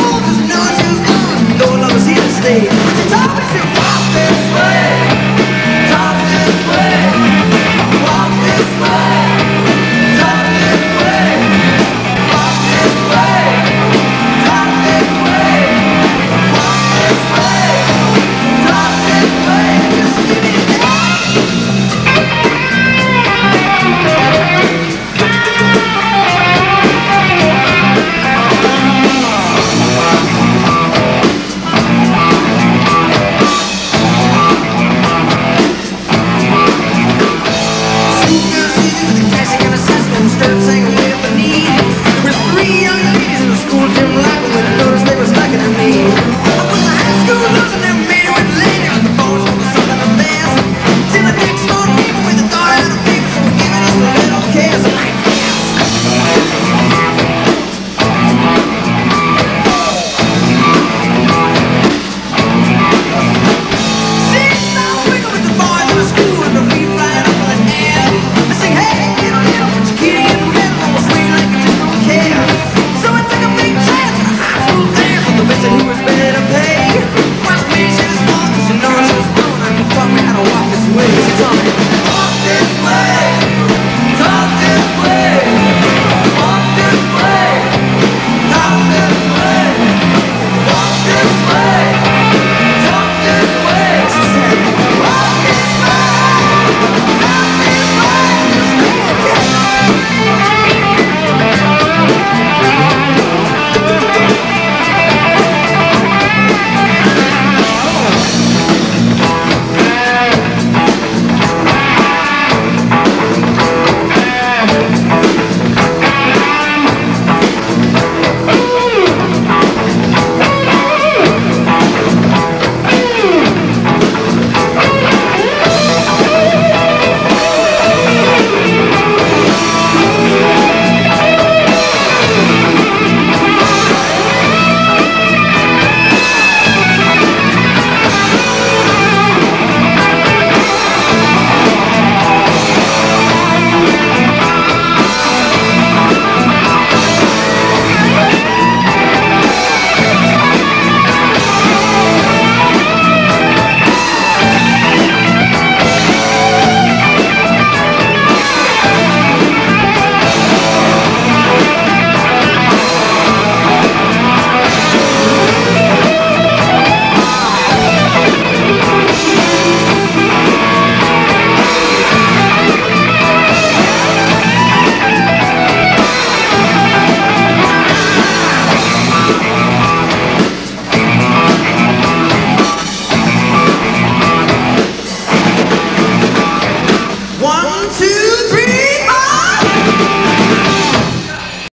Hold